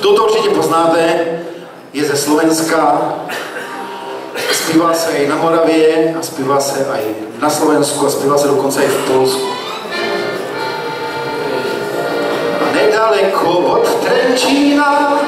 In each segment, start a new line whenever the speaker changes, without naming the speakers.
Tuto určitě poznáte, je ze Slovenska, zpívá se i na Moravě a zpívá se i na Slovensku a zpívá se dokonce i v Polsku. Nedaleko od Trenčína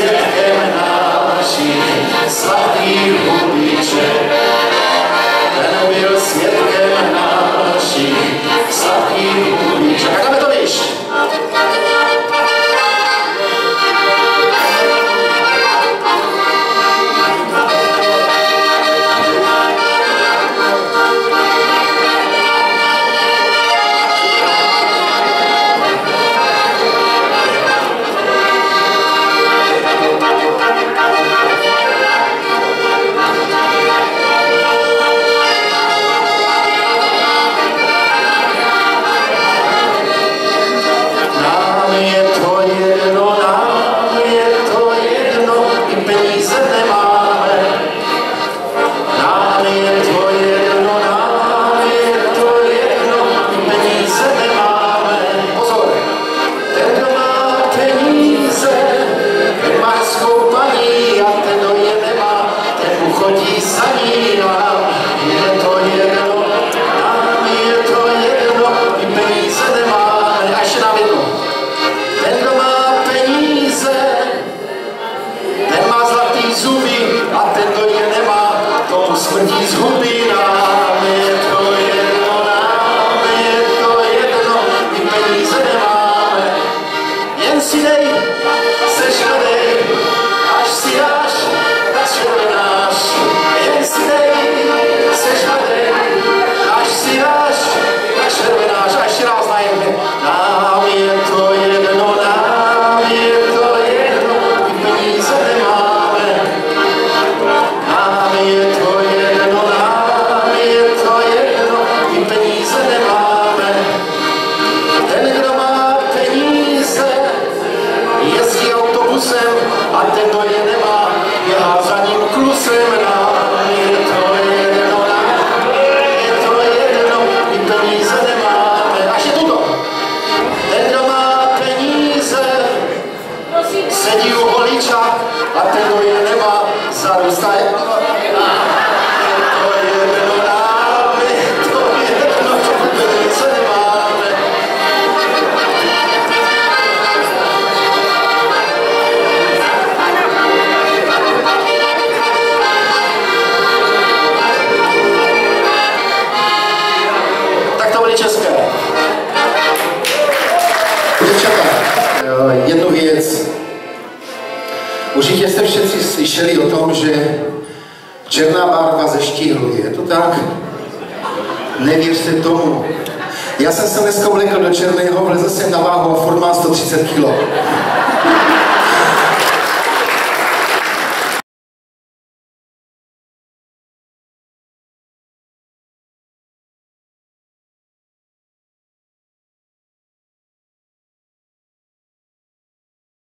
se vremena laži, svaki gubit će jsem ti zhubila, je to jedno nám, je to jedno, my peníze nemáme, jen si dej Určitě jste všichni slyšeli o tom, že černá barva zeštíhluje. Je to tak? Nevěřte tomu. Já jsem se dneska vlekl do černého, vlezl jsem na váhu a furt mám 130 kg.